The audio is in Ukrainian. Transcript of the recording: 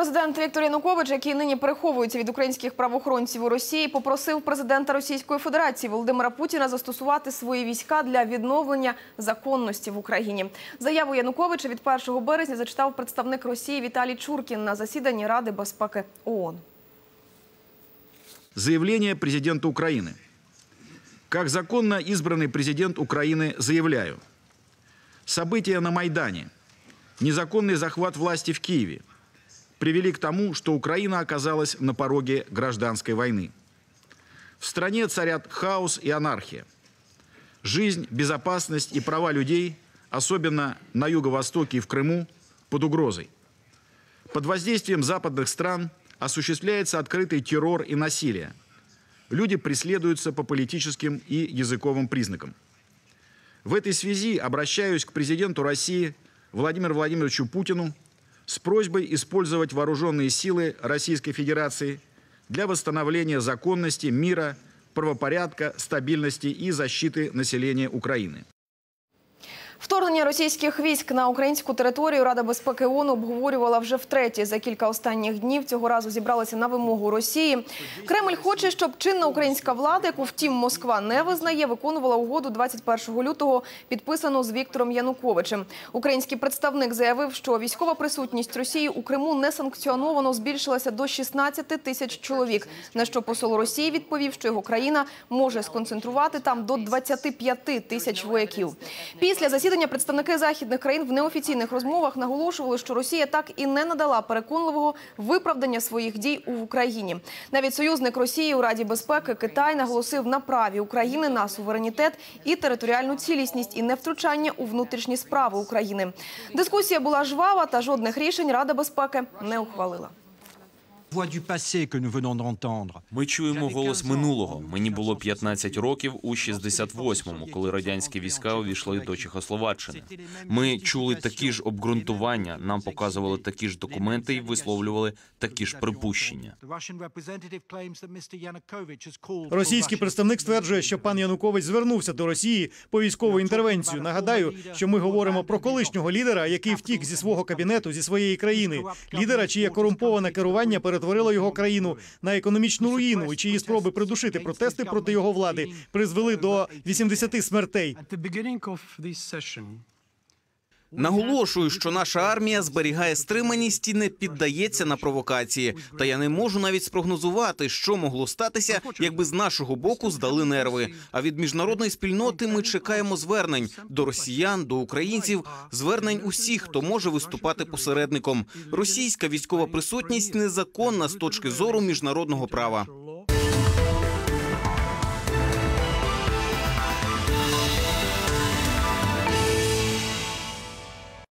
президент Віктор Янукович, який нині переховується від українських правоохоронців у Росії, попросив президента Російської Федерації Володимира Путіна застосувати свої війська для відновлення законності в Україні. Заяву Януковича від 1 березня зачитав представник Росії Віталій Чуркін на засіданні Ради безпеки ООН. Заявление президента Украины. Как законно избранный президент Украины заявляю. События на Майдане, незаконный захват власти в Киеве привели к тому, что Украина оказалась на пороге гражданской войны. В стране царят хаос и анархия. Жизнь, безопасность и права людей, особенно на Юго-Востоке и в Крыму, под угрозой. Под воздействием западных стран осуществляется открытый террор и насилие. Люди преследуются по политическим и языковым признакам. В этой связи обращаюсь к президенту России Владимиру Владимировичу Путину с просьбой использовать вооруженные силы Российской Федерации для восстановления законности, мира, правопорядка, стабильности и защиты населения Украины. Вторгнення російських військ на українську територію Рада безпеки ООН обговорювала вже втретє за кілька останніх днів. Цього разу зібралися на вимогу Росії. Кремль хоче, щоб чинна українська влада, яку втім Москва не визнає, виконувала угоду 21 лютого, підписану з Віктором Януковичем. Український представник заявив, що військова присутність Росії у Криму несанкціоновано збільшилася до 16 тисяч чоловік. На що посол Росії відповів, що його країна може сконцентрувати там до 25 тисяч вояків. Після засідання представники західних країн в неофіційних розмовах наголошували, що Росія так і не надала переконливого виправдання своїх дій у Україні. Навіть союзник Росії у Раді безпеки Китай наголосив на праві України на суверенітет і територіальну цілісність і невтручання у внутрішні справи України. Дискусія була жвава, та жодних рішень Рада безпеки не ухвалила. Ми чуємо голос минулого. Мені було 15 років у 68-му, коли радянські війська увійшли до Чехословаччини. Ми чули такі ж обґрунтування, нам показували такі ж документи і висловлювали такі ж припущення. Російський представник стверджує, що пан Янукович звернувся до Росії по військову інтервенцію. Нагадаю, що ми говоримо про колишнього лідера, який втік зі свого кабінету зі своєї країни. Лідера, чиє корумповане керування перетворило його країну на економічну руїну, і чиї спроби придушити протести проти його влади призвели до 80 смертей. Наголошую, що наша армія зберігає стриманість і не піддається на провокації. Та я не можу навіть спрогнозувати, що могло статися, якби з нашого боку здали нерви. А від міжнародної спільноти ми чекаємо звернень до росіян, до українців, звернень усіх, хто може виступати посередником. Російська військова присутність незаконна з точки зору міжнародного права.